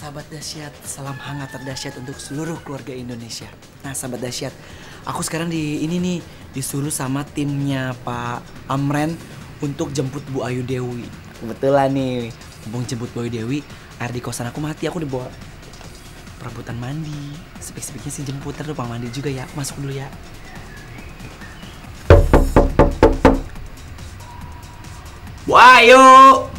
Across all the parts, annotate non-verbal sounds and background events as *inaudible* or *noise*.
sahabat dahsyat, salam hangat terdahsyat untuk seluruh keluarga Indonesia. Nah, sahabat dahsyat, aku sekarang di ini nih disuruh sama timnya Pak Amren untuk jemput Bu Ayu Dewi. Kebetulan nih, mau jemput Bu Ayu Dewi, air di kosan aku mati, aku dibawa perebutan mandi. Sepik-sepiknya sih jemput, terus numpang mandi juga ya. Masuk dulu ya. Bu Ayu!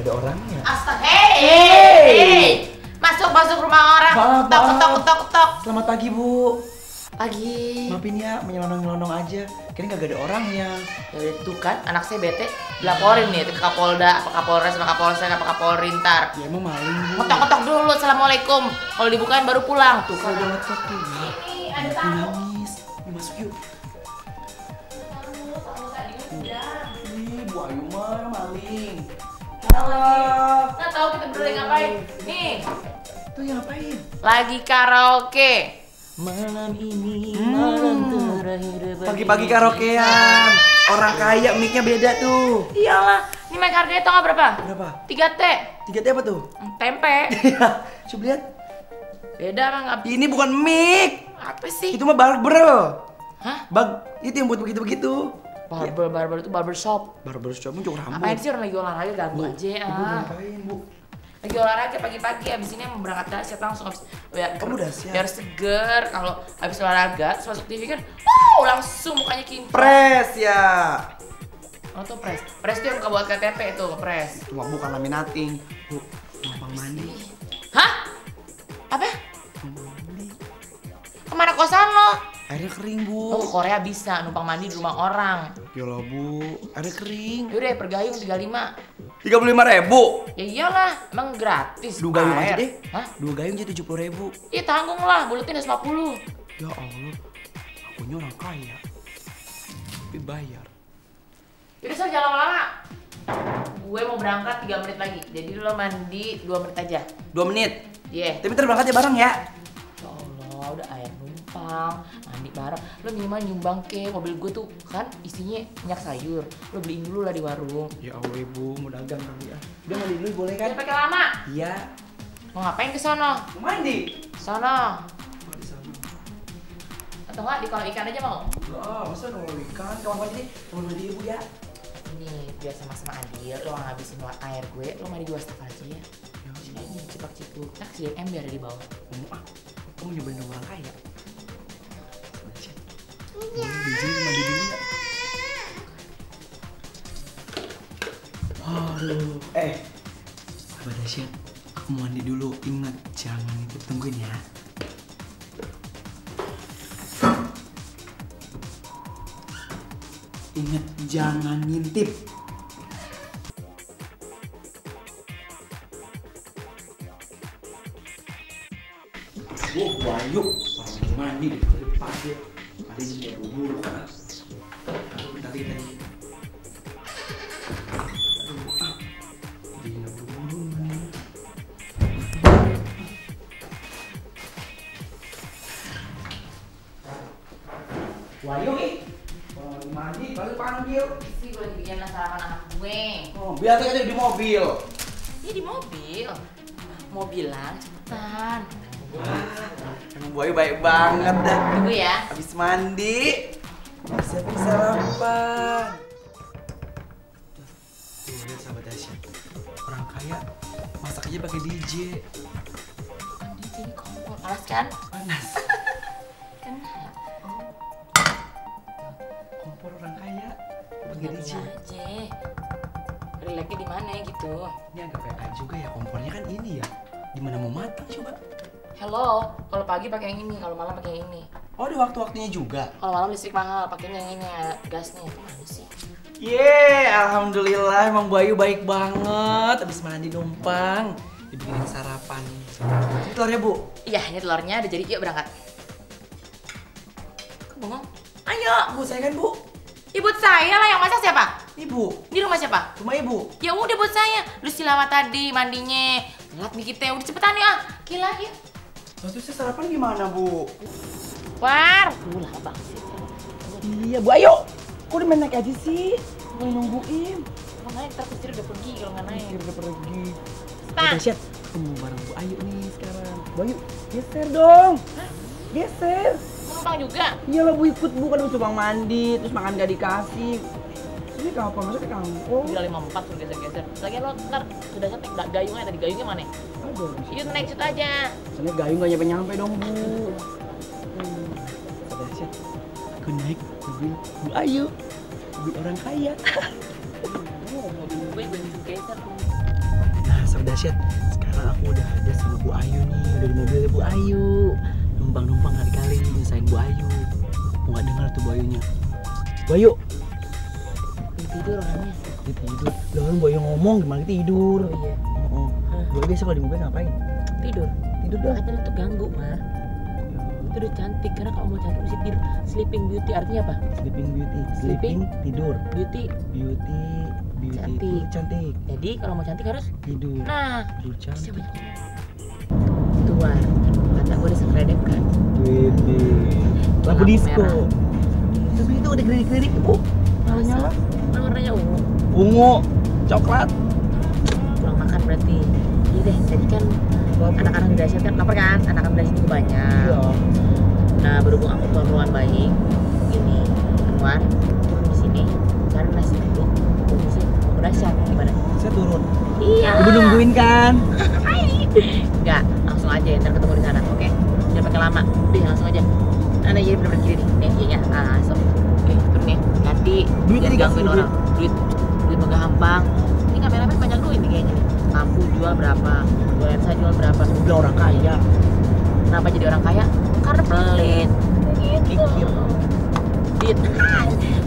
Gak ada orangnya. Astaga, hei, hei, hei. Masuk, masuk rumah orang. Maaf, Ketok, maaf. ketok, ketok, ketok. Selamat pagi Bu. Pagi. Maafin ya, menyelonong-nyelonong aja. Kayaknya gak ada orangnya. Ya udah tuh kan, anak saya bete. Dilaporin nih ke Kapolda, apa Kapolres, apa Kapolsek, apa Kapolri ntar. Ya emang maling. Ketok-ketok dulu, Assalamualaikum. Kalau dibukain baru pulang. Tuh Kalau udah ngetok tuh. Ini ada tamu. nangis. Masuk yuk. Halo. Nggak tahu kita berdua lagi ngapain. Nih, Tuh yang ngapain? lagi karaoke. Malam ini Hmm. terakhir Pagi-pagi karaokean. Orang kaya mic-nya beda tuh. Iyalah, ini mic harganya tau nggak berapa? Berapa? 3T. Tiga T apa tuh? Tempe. *laughs* Coba lihat. Beda mah nggak Ini bukan mic. apa sih? Itu mah barber. Hah? Bag itu yang buat begitu-begitu. Barber, barber itu barber shop. Barber shop cukur rambut. Ngapain sih orang lagi olahraga ganggu aja Ibu ah. ngapain, Bu? Lagi olahraga pagi-pagi abis ini mau berangkat dahsyat langsung abis biar, Kamu dahsyat? biar seger kalau abis olahraga terus masuk TV kan wow langsung mukanya kinclong. Pres ya. Oh tuh pres. Pres tuh yang buka buat KTP itu pres. Cuma bukan laminating. Bu, numpang mandi. Hah? Apa? Ke mana kosan lo? Airnya kering, Oh Bu. ke Korea bisa numpang mandi di rumah orang. Yalah, Bu. Airnya kering. Yaudah pergayung 35 Tiga puluh lima ribu. Ya iyalah, emang gratis. Dua gayung aja deh. Hah? Dua gayung jadi tujuh puluh ribu. Iya tanggung lah, buletin 150 Ya Allah. Akunya orang kaya. Tapi bayar. Yaudah Sal, jangan lama-lama Gue mau berangkat 3 menit lagi Jadi lo mandi 2 menit aja Dua menit. Iya Tapi ntar berangkat ya bareng ya. Ya Allah, udah air numpang Mandi bareng Lo minimal nyumbang ke mobil gue tuh Kan isinya minyak sayur Lo beliin dulu lah di warung Ya Allah ibu, mau dagang kali ya. Udah mandi dulu boleh kan? Pakai lama Iya. Mau ngapain ke sono? Mau mandi. Sono Oh, sana. Atau enggak di kolam ikan aja mau? Lah, masa kalau ikan kamu aja deh. Kamu mandi ibu ya. Ini biar sama-sama adil Lo ngabisin air gue Lo mandi dua step aja ya Ya, Ini cipak cipuk Nah si ember ada di bawah kamu ah, kamu nyobain dong orang kaya. Eh, sahabat dahsyat, aku mau mandi dulu. Ingat, jangan itu tungguin ya. Ingat, jangan ngintip. Oh, Bayu, orang mandi di depan. Kan. Ah. Wayu nih, kalau lagi mandi, baru panggil. Isi gue anak gue Oh, biar tadi di mobil. Iya di mobil. Mau bilang cepetan. Wah, emang Bayu baik banget dah. Tunggu ya. Habis mandi, siapin sarapan. Tuh, lihat sahabat Asia. Orang kaya masak aja pakai DJ. Kan di sini kompor. Alas kan? Panas. *laughs* Kan Kompor orang kaya pakai DJ. aja. Relaxnya di mana gitu. Ini agak PA juga ya kompornya kan ini ya. Di mana mau matang coba? Hello, kalau pagi pakai yang ini, kalau malam pakai yang ini. Oh, ada waktu-waktunya juga. Kalau malam listrik mahal, pakainya yang ini ya, gasnya. Ke mana sih? Yeay, alhamdulillah emang Bayu baik banget. Habis mandi numpang, dibikinin sarapan. Ini telurnya bu. Iya, ini telurnya udah jadi. Yuk berangkat. Kok bengong? Ayo, Bu saya kan bu. ibu saya lah yang masak siapa? Ibu, Di rumah siapa? rumah ibu. Ya udah buat saya. Lu silama tadi mandinya. Telat nih kita. Udah cepetan ah. Gila ya. Terus saya sarapan gimana bu? War. Banget sih. Iya bu, ayo. Kok udah main naik aja sih? Boleh nungguin. Bang naik ntar petir udah pergi kalau nggak naik Akhirnya udah pergi. Stop. Dahsyat. Aku mau bareng Bu Ayu nih sekarang. Bu Ayu, geser dong. Geser. mau numpang juga Iyalah bu ikut bu kan cuma mandi terus makan gak dikasih. Ini kapan maksudnya kampung? Gila 54 suruh geser-geser Lagian lo ntar sudah sampai nggak gayungnya tadi gayungnya mana? Situ. Yuk naik situ aja Soalnya gayung gak nyampe nyampe dong bu. Dahsyat. Aku naik mobil Bu Ayu. Mobil orang kaya. Nah, sobat dahsyat. Sekarang aku udah ada sama Bu Ayu nih. Udah di mobilnya Bu Ayu. Numpang-numpang kali-kali nyusahin Bu Ayu. Mau nggak dengar tuh Bu Ayunya. Bu Ayu, tidur orangnya dia tidur. Kan Bu Ayu ngomong gimana tidur. Oh iya Oh, Bu Ayu biasa kalau di mobil ngapain? Tidur Tidur dah. Katanya itu ganggu mah Itu udah cantik Karena kalau mau cantik mesti tidur Sleeping beauty artinya apa? Sleeping beauty. Sleeping? tidur. Beauty Beauty, beauty Cantik. cantik. Jadi kalau mau cantik harus Tidur. Nah Tidur cantik. Tuan Kata gue udah sekredip kan Wede. Lampu Lampu disco. Tapi itu ada kelirik-kelirik bu. Kan warnanya ungu Ungu, coklat. Kurang makan berarti. Iya deh Jadi kan anak-anak dahsyat kan lapar kan? Anak-anak dahsyat juga banyak. Iya. nah berhubung aku tuan ruan baik ini keluar turun di sini. Cari nasi dulu sih mau ke dahsyat gimana? Saya turun. iya. Ibu nungguin kan? enggak langsung aja ntar ketemu di sana oke? Jangan pakai lama. Udah langsung aja. Nah nah, jadi bener-bener gini nih. Nih iya ya ah langsung. Oke turun ya ganti Duit jangan gangguin orang. Duit duit mah gampang kameramen banyak duit kayaknya lampu jual berapa jual lensa jual berapa Udah orang kaya. Kenapa jadi orang kaya? Karena pelit. Gitu. *laughs*